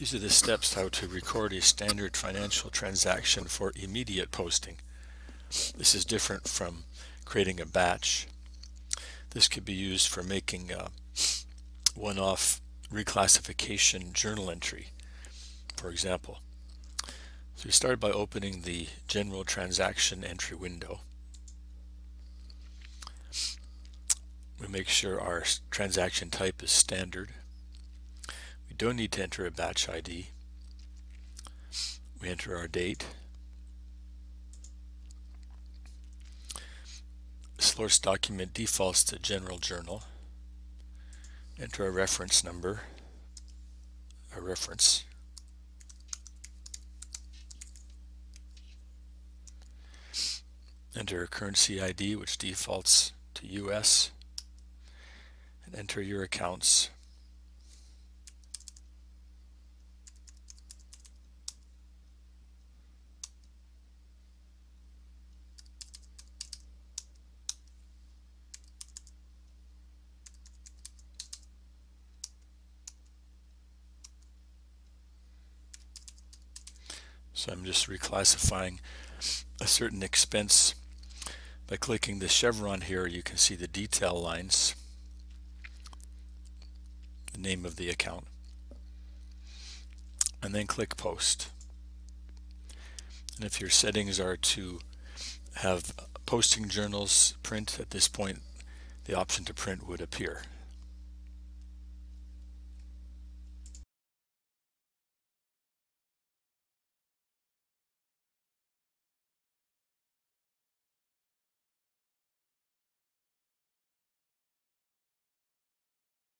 These are the steps how to record a standard financial transaction for immediate posting. This is different from creating a batch. This could be used for making a one-off reclassification journal entry, for example. So we start by opening the general transaction entry window. We make sure our transaction type is standard don't need to enter a batch ID. We enter our date. Source document defaults to general journal. Enter a reference number, a reference. Enter a currency ID which defaults to US and enter your accounts So I'm just reclassifying a certain expense. By clicking the chevron here, you can see the detail lines, the name of the account, and then click Post. And if your settings are to have posting journals print at this point, the option to print would appear.